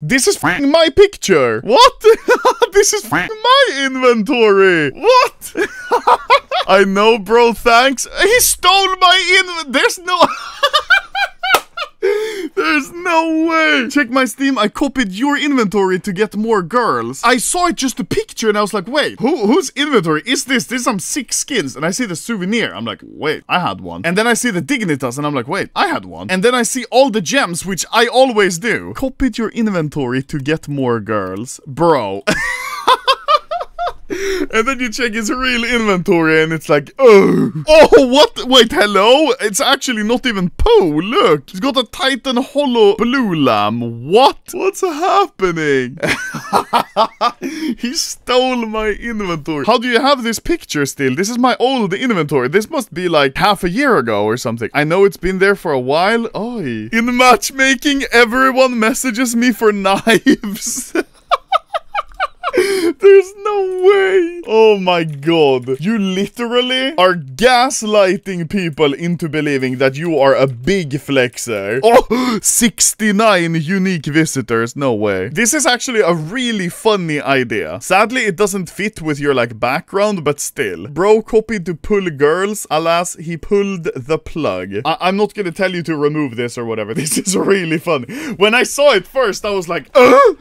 This is f***ing my picture! What? this is f***ing my inventory! What? I know, bro, thanks. He stole my in- There's no- There's no way! Check my Steam, I copied your inventory to get more girls. I saw it just a picture and I was like, wait, who, whose inventory is this? Is some sick skins. And I see the souvenir. I'm like, wait, I had one. And then I see the Dignitas and I'm like, wait, I had one. And then I see all the gems, which I always do. Copied your inventory to get more girls. Bro. And then you check his real inventory and it's like, oh. Oh, what? Wait, hello? It's actually not even Poe, look. He's got a Titan Holo Blue Lamb. What? What's happening? he stole my inventory. How do you have this picture still? This is my old inventory. This must be like half a year ago or something. I know it's been there for a while. Oi. In matchmaking, everyone messages me for knives. There's. Oh my god. You literally are gaslighting people into believing that you are a big flexer. Oh, 69 unique visitors. No way. This is actually a really funny idea. Sadly, it doesn't fit with your like background, but still. Bro copied to pull girls. Alas, he pulled the plug. I am not gonna tell you to remove this or whatever. This is really funny. When I saw it first, I was like, uh?